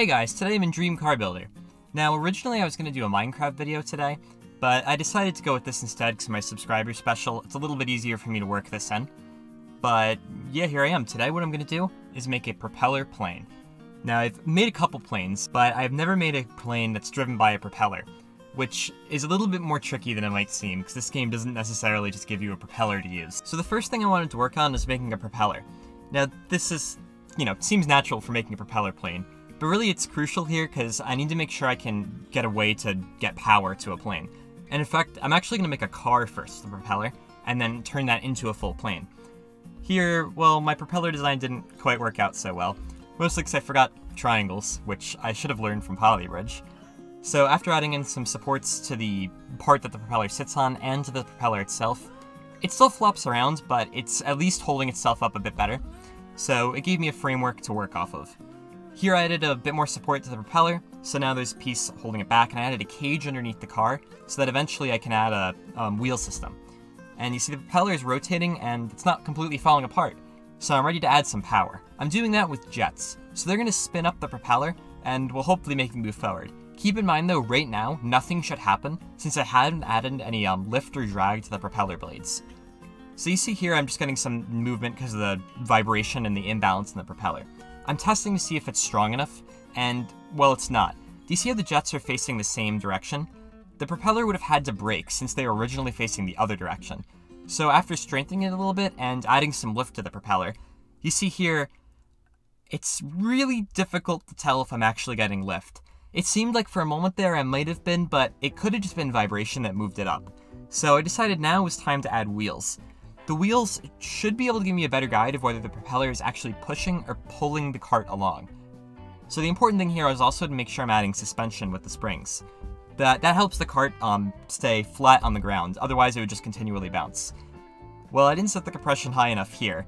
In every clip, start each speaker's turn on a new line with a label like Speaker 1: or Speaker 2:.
Speaker 1: Hey guys, today I'm in Dream Car Builder. Now, originally I was going to do a Minecraft video today, but I decided to go with this instead because my subscriber special, it's a little bit easier for me to work this in. But yeah, here I am. Today what I'm going to do is make a propeller plane. Now, I've made a couple planes, but I've never made a plane that's driven by a propeller, which is a little bit more tricky than it might seem, because this game doesn't necessarily just give you a propeller to use. So the first thing I wanted to work on is making a propeller. Now, this is, you know, seems natural for making a propeller plane, but really it's crucial here because I need to make sure I can get a way to get power to a plane. And in fact, I'm actually going to make a car first, the propeller, and then turn that into a full plane. Here, well, my propeller design didn't quite work out so well, mostly because I forgot triangles, which I should have learned from Poly Bridge. So after adding in some supports to the part that the propeller sits on and to the propeller itself, it still flops around, but it's at least holding itself up a bit better, so it gave me a framework to work off of. Here I added a bit more support to the propeller, so now there's a piece holding it back, and I added a cage underneath the car, so that eventually I can add a um, wheel system. And you see the propeller is rotating, and it's not completely falling apart, so I'm ready to add some power. I'm doing that with jets, so they're going to spin up the propeller, and will hopefully make me move forward. Keep in mind though, right now, nothing should happen, since I haven't added any um, lift or drag to the propeller blades. So you see here I'm just getting some movement because of the vibration and the imbalance in the propeller. I'm testing to see if it's strong enough, and, well, it's not. Do you see how the jets are facing the same direction? The propeller would have had to break since they were originally facing the other direction. So after strengthening it a little bit and adding some lift to the propeller, you see here, it's really difficult to tell if I'm actually getting lift. It seemed like for a moment there I might have been, but it could have just been vibration that moved it up. So I decided now was time to add wheels. The wheels should be able to give me a better guide of whether the propeller is actually pushing or pulling the cart along. So the important thing here is also to make sure I'm adding suspension with the springs. That, that helps the cart um, stay flat on the ground, otherwise it would just continually bounce. Well, I didn't set the compression high enough here,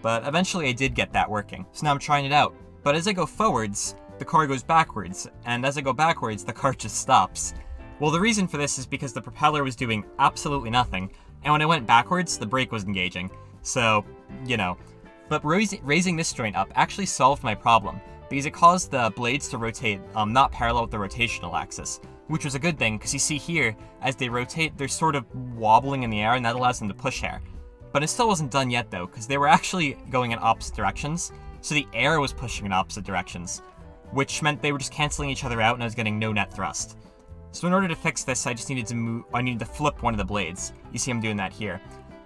Speaker 1: but eventually I did get that working, so now I'm trying it out. But as I go forwards, the car goes backwards, and as I go backwards, the cart just stops. Well, the reason for this is because the propeller was doing absolutely nothing, and when I went backwards, the brake was engaging. So, you know. But raising this joint up actually solved my problem, because it caused the blades to rotate um, not parallel with the rotational axis, which was a good thing, because you see here, as they rotate, they're sort of wobbling in the air, and that allows them to push air. But it still wasn't done yet, though, because they were actually going in opposite directions, so the air was pushing in opposite directions, which meant they were just canceling each other out and I was getting no net thrust. So in order to fix this, I just needed to move, I needed to flip one of the blades. You see I'm doing that here.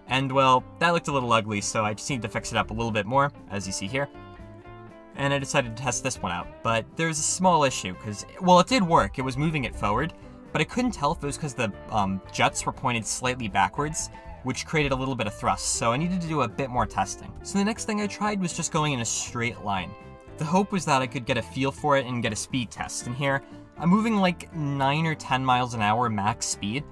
Speaker 1: And well, that looked a little ugly, so I just needed to fix it up a little bit more, as you see here. And I decided to test this one out, but there was a small issue, because, well, it did work, it was moving it forward, but I couldn't tell if it was because the um, jets were pointed slightly backwards, which created a little bit of thrust, so I needed to do a bit more testing. So the next thing I tried was just going in a straight line. The hope was that I could get a feel for it and get a speed test, and here, I'm moving like 9 or 10 miles an hour max speed.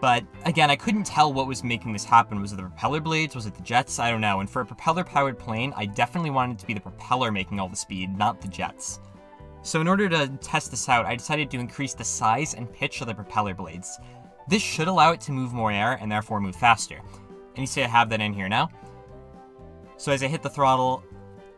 Speaker 1: But again, I couldn't tell what was making this happen. Was it the propeller blades? Was it the jets? I don't know. And for a propeller powered plane, I definitely wanted to be the propeller making all the speed, not the jets. So in order to test this out, I decided to increase the size and pitch of the propeller blades. This should allow it to move more air and therefore move faster. And you see I have that in here now. So as I hit the throttle,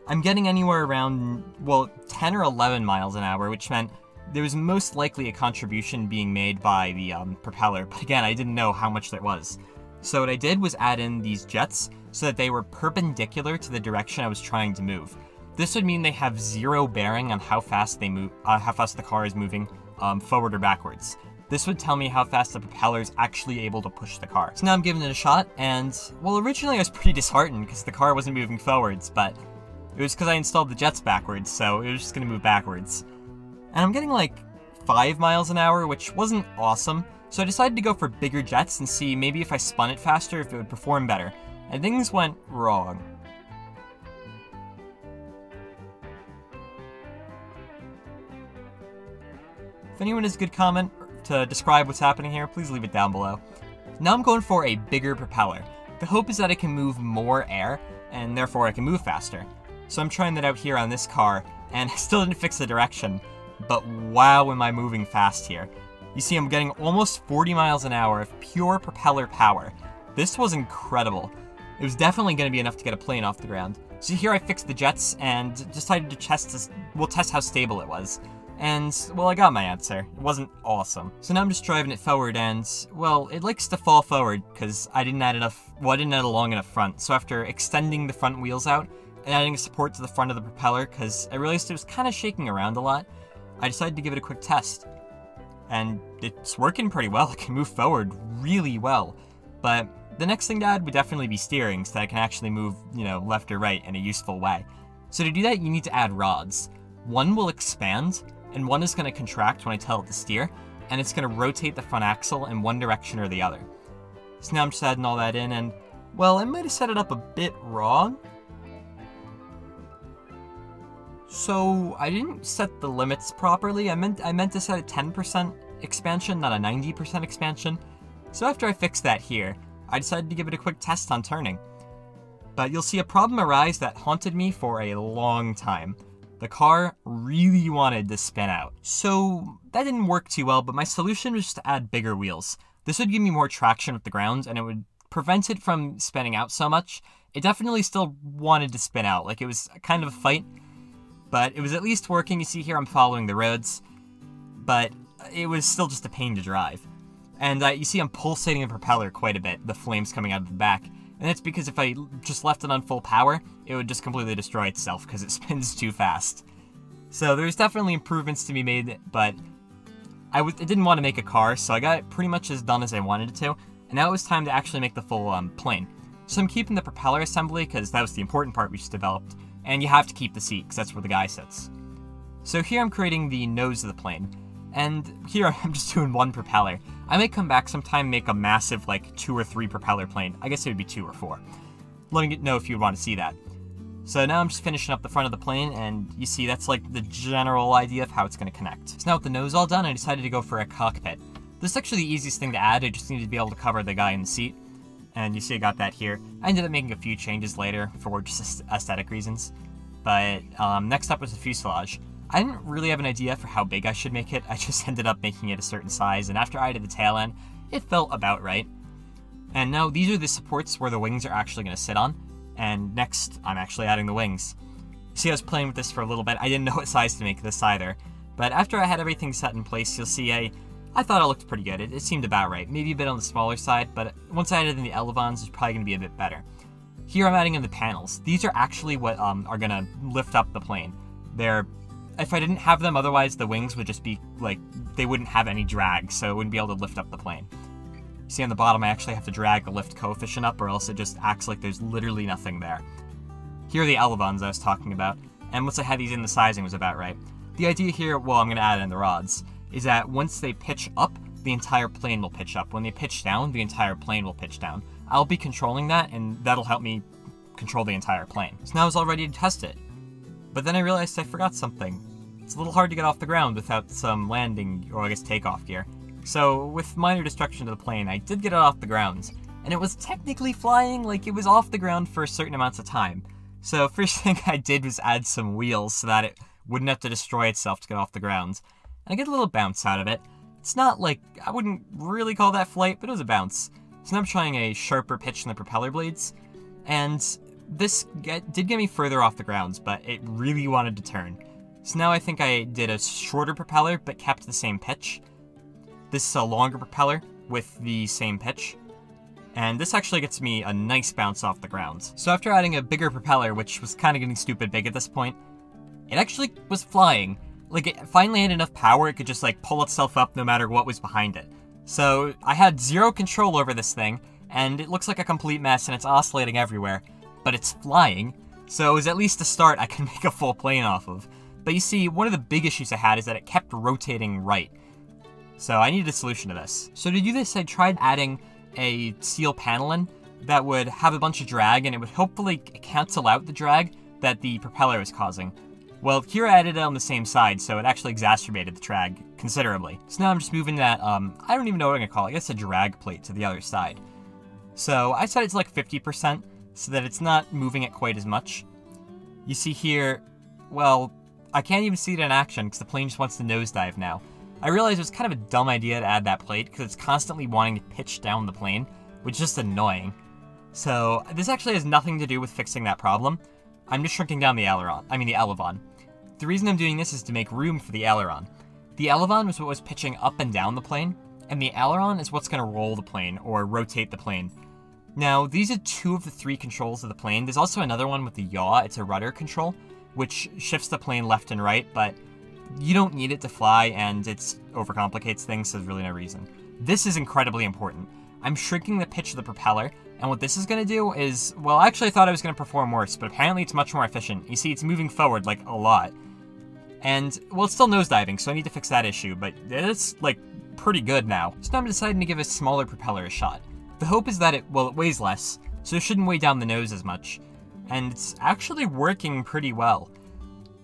Speaker 1: I'm getting anywhere around, well, 10 or 11 miles an hour, which meant there was most likely a contribution being made by the um, propeller, but again, I didn't know how much there was. So what I did was add in these jets so that they were perpendicular to the direction I was trying to move. This would mean they have zero bearing on how fast they move, uh, how fast the car is moving um, forward or backwards. This would tell me how fast the propeller is actually able to push the car. So now I'm giving it a shot, and, well, originally I was pretty disheartened because the car wasn't moving forwards, but it was because I installed the jets backwards, so it was just going to move backwards and I'm getting like 5 miles an hour, which wasn't awesome, so I decided to go for bigger jets and see maybe if I spun it faster if it would perform better, and things went wrong. If anyone has a good comment to describe what's happening here, please leave it down below. Now I'm going for a bigger propeller. The hope is that it can move more air, and therefore I can move faster. So I'm trying that out here on this car, and I still didn't fix the direction but wow am I moving fast here. You see I'm getting almost 40 miles an hour of pure propeller power. This was incredible. It was definitely going to be enough to get a plane off the ground. So here I fixed the jets and decided to test we'll test how stable it was. And, well, I got my answer. It wasn't awesome. So now I'm just driving it forward and, well, it likes to fall forward because I didn't add enough, well, I didn't add a long enough front. So after extending the front wheels out and adding support to the front of the propeller because I realized it was kind of shaking around a lot, I decided to give it a quick test. And it's working pretty well. It can move forward really well. But the next thing to add would definitely be steering so that I can actually move, you know, left or right in a useful way. So to do that, you need to add rods. One will expand, and one is going to contract when I tell it to steer, and it's going to rotate the front axle in one direction or the other. So now I'm just adding all that in, and, well, I might have set it up a bit wrong. So, I didn't set the limits properly. I meant I meant to set a 10% expansion, not a 90% expansion. So after I fixed that here, I decided to give it a quick test on turning. But you'll see a problem arise that haunted me for a long time. The car really wanted to spin out. So that didn't work too well, but my solution was to add bigger wheels. This would give me more traction with the ground and it would prevent it from spinning out so much. It definitely still wanted to spin out, like it was kind of a fight, but it was at least working. You see here I'm following the roads, but it was still just a pain to drive. And uh, you see I'm pulsating the propeller quite a bit, the flames coming out of the back. And that's because if I just left it on full power, it would just completely destroy itself because it spins too fast. So there's definitely improvements to be made, but I didn't want to make a car, so I got it pretty much as done as I wanted it to. And now it was time to actually make the full um, plane. So I'm keeping the propeller assembly because that was the important part we just developed. And you have to keep the seat because that's where the guy sits. So here I'm creating the nose of the plane. And here I'm just doing one propeller. I may come back sometime make a massive, like, two or three propeller plane. I guess it would be two or four. Let me know if you want to see that. So now I'm just finishing up the front of the plane, and you see that's like the general idea of how it's going to connect. So now with the nose all done, I decided to go for a cockpit. This is actually the easiest thing to add, I just needed to be able to cover the guy in the seat. And you see I got that here. I ended up making a few changes later for just aesthetic reasons. But um, next up was the fuselage. I didn't really have an idea for how big I should make it, I just ended up making it a certain size, and after I did the tail end, it felt about right. And now these are the supports where the wings are actually going to sit on, and next I'm actually adding the wings. See, I was playing with this for a little bit, I didn't know what size to make this either, but after I had everything set in place, you'll see I, I thought it looked pretty good, it, it seemed about right, maybe a bit on the smaller side, but once I added in the elevons, it's probably going to be a bit better. Here I'm adding in the panels. These are actually what um, are going to lift up the plane. They're if I didn't have them, otherwise the wings would just be like they wouldn't have any drag, so it wouldn't be able to lift up the plane. See on the bottom, I actually have to drag the lift coefficient up, or else it just acts like there's literally nothing there. Here are the elevons I was talking about, and once I had these in, the sizing was about right. The idea here, well, I'm going to add in the rods, is that once they pitch up, the entire plane will pitch up. When they pitch down, the entire plane will pitch down. I'll be controlling that, and that'll help me control the entire plane. So now I was all ready to test it. But then I realized I forgot something. It's a little hard to get off the ground without some landing, or I guess takeoff gear. So, with minor destruction to the plane, I did get it off the ground. And it was technically flying, like it was off the ground for certain amounts of time. So, first thing I did was add some wheels so that it wouldn't have to destroy itself to get off the ground. I get a little bounce out of it. It's not like, I wouldn't really call that flight, but it was a bounce. So now I'm trying a sharper pitch in the propeller blades. And this get, did get me further off the grounds, but it really wanted to turn. So now I think I did a shorter propeller, but kept the same pitch. This is a longer propeller with the same pitch. And this actually gets me a nice bounce off the ground. So after adding a bigger propeller, which was kind of getting stupid big at this point, it actually was flying. Like, it finally had enough power, it could just, like, pull itself up no matter what was behind it. So I had zero control over this thing, and it looks like a complete mess and it's oscillating everywhere but it's flying, so it was at least a start I can make a full plane off of. But you see, one of the big issues I had is that it kept rotating right. So I needed a solution to this. So to do this, I tried adding a steel panel in that would have a bunch of drag and it would hopefully cancel out the drag that the propeller was causing. Well, here I added it on the same side, so it actually exacerbated the drag considerably. So now I'm just moving that, um, I don't even know what I'm gonna call it, I guess a drag plate to the other side. So I set it to like 50%, so that it's not moving it quite as much. You see here, well, I can't even see it in action because the plane just wants to nosedive now. I realize it was kind of a dumb idea to add that plate because it's constantly wanting to pitch down the plane, which is just annoying. So this actually has nothing to do with fixing that problem. I'm just shrinking down the aileron, I mean the elevon. The reason I'm doing this is to make room for the aileron. The elevon was what was pitching up and down the plane, and the aileron is what's going to roll the plane, or rotate the plane. Now, these are two of the three controls of the plane. There's also another one with the yaw, it's a rudder control, which shifts the plane left and right, but you don't need it to fly, and it overcomplicates things, so there's really no reason. This is incredibly important. I'm shrinking the pitch of the propeller, and what this is going to do is, well, actually I thought I was going to perform worse, but apparently it's much more efficient. You see, it's moving forward, like, a lot. And, well, it's still nosediving, so I need to fix that issue, but it's, like, pretty good now. So now I'm deciding to give a smaller propeller a shot. The hope is that it, well, it weighs less, so it shouldn't weigh down the nose as much. And it's actually working pretty well.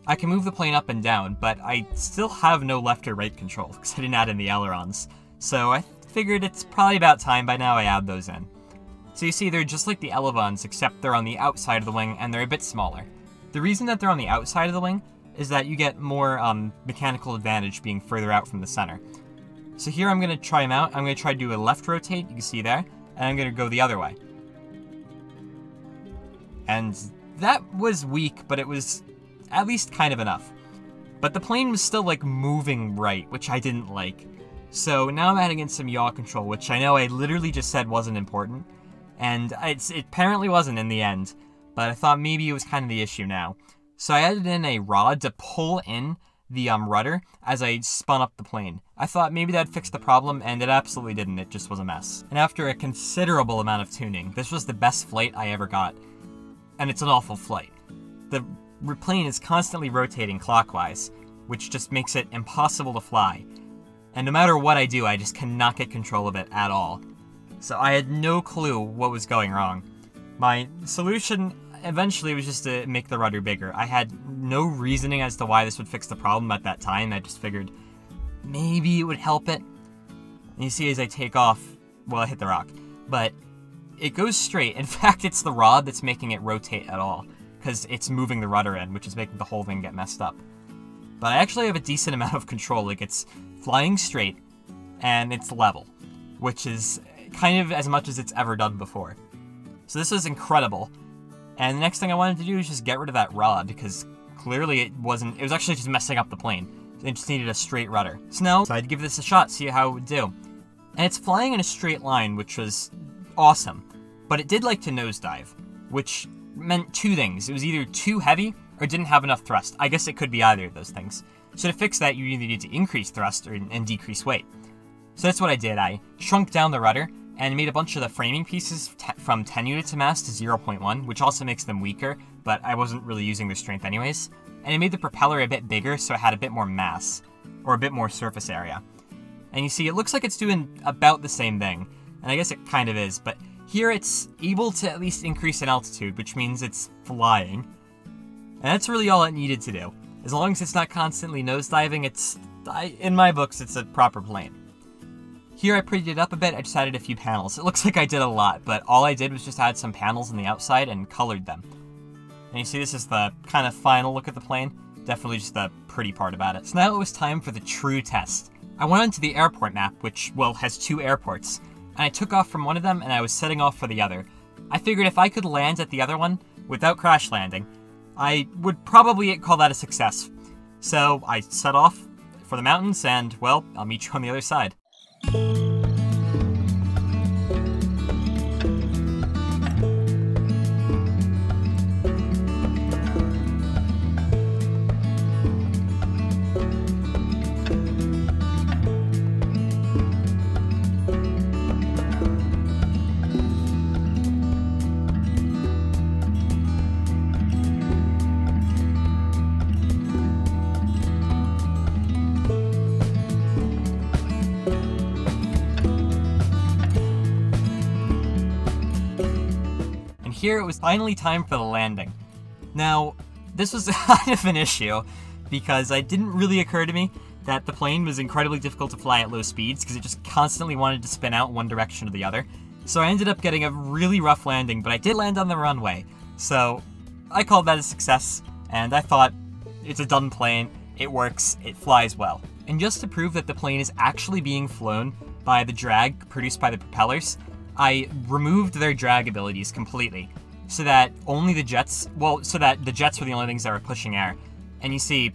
Speaker 1: I can move the plane up and down, but I still have no left or right control, because I didn't add in the ailerons. So I figured it's probably about time by now I add those in. So you see, they're just like the elevons, except they're on the outside of the wing, and they're a bit smaller. The reason that they're on the outside of the wing is that you get more um, mechanical advantage being further out from the center. So here I'm going to try them out. I'm going to try to do a left rotate, you can see there, and I'm going to go the other way. And that was weak, but it was at least kind of enough. But the plane was still like moving right, which I didn't like. So now I'm adding in some yaw control, which I know I literally just said wasn't important. And it apparently wasn't in the end, but I thought maybe it was kind of the issue now. So I added in a rod to pull in the um, rudder as I spun up the plane. I thought maybe that'd fix the problem, and it absolutely didn't. It just was a mess. And after a considerable amount of tuning, this was the best flight I ever got. And it's an awful flight. The plane is constantly rotating clockwise, which just makes it impossible to fly. And no matter what I do, I just cannot get control of it at all. So I had no clue what was going wrong. My solution eventually it was just to make the rudder bigger. I had no reasoning as to why this would fix the problem at that time. I just figured maybe it would help it. And you see as I take off, well, I hit the rock, but it goes straight. In fact, it's the rod that's making it rotate at all, because it's moving the rudder in, which is making the whole thing get messed up. But I actually have a decent amount of control. Like, it's flying straight, and it's level, which is kind of as much as it's ever done before. So this is incredible. And the next thing I wanted to do was just get rid of that rod, because clearly it wasn't, it was actually just messing up the plane. It just needed a straight rudder. So now, I'd give this a shot, see how it would do. And it's flying in a straight line, which was awesome. But it did like to nosedive, which meant two things. It was either too heavy or didn't have enough thrust. I guess it could be either of those things. So to fix that, you either need to increase thrust or, and decrease weight. So that's what I did. I shrunk down the rudder and made a bunch of the framing pieces from 10 units of mass to 0.1, which also makes them weaker, but I wasn't really using their strength anyways. And it made the propeller a bit bigger so it had a bit more mass, or a bit more surface area. And you see, it looks like it's doing about the same thing, and I guess it kind of is, but here it's able to at least increase in altitude, which means it's flying. And that's really all it needed to do. As long as it's not constantly nosediving, it's, in my books, it's a proper plane. Here I prettied it up a bit, I just added a few panels. It looks like I did a lot, but all I did was just add some panels on the outside and colored them. And you see this is the kind of final look at the plane. Definitely just the pretty part about it. So now it was time for the true test. I went onto the airport map, which, well, has two airports, and I took off from one of them and I was setting off for the other. I figured if I could land at the other one without crash landing, I would probably call that a success. So I set off for the mountains and, well, I'll meet you on the other side. Thank you. Here it was finally time for the landing. Now, this was kind of an issue, because it didn't really occur to me that the plane was incredibly difficult to fly at low speeds, because it just constantly wanted to spin out one direction or the other. So I ended up getting a really rough landing, but I did land on the runway. So I called that a success, and I thought, it's a done plane, it works, it flies well. And just to prove that the plane is actually being flown by the drag produced by the propellers, I removed their drag abilities completely, so that only the jets, well, so that the jets were the only things that were pushing air. And you see,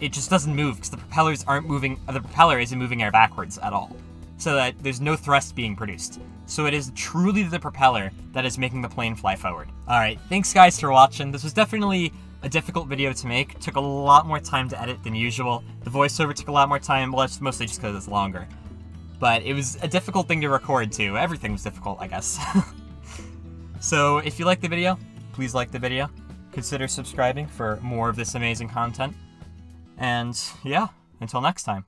Speaker 1: it just doesn't move because the propellers aren't moving, the propeller isn't moving air backwards at all. So that there's no thrust being produced. So it is truly the propeller that is making the plane fly forward. Alright, thanks guys for watching. This was definitely a difficult video to make. Took a lot more time to edit than usual. The voiceover took a lot more time, well, it's mostly just because it's longer. But it was a difficult thing to record too. Everything was difficult, I guess. so if you like the video, please like the video. Consider subscribing for more of this amazing content. And yeah, until next time.